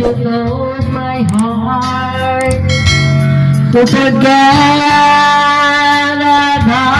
to close my heart. To forget about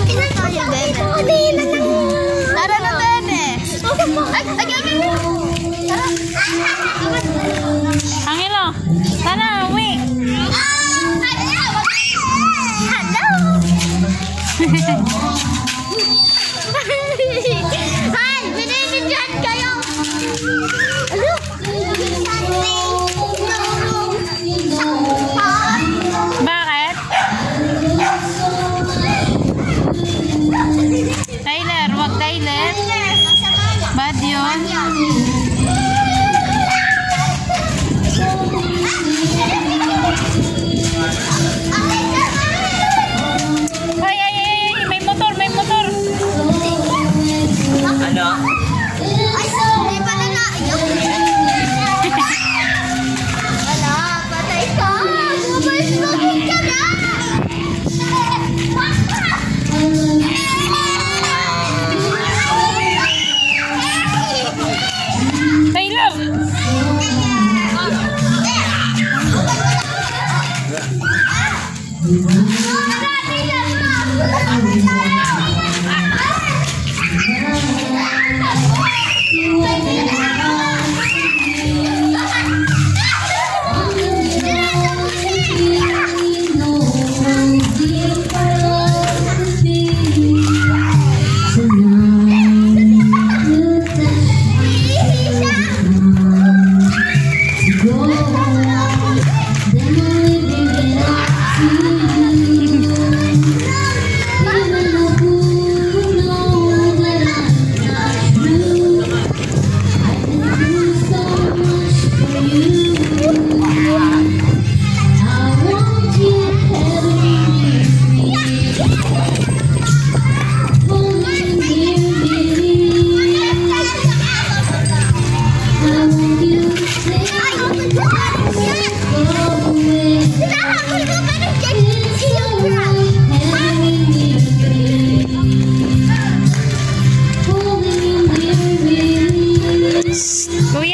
给他发消息他就我要 Kuya,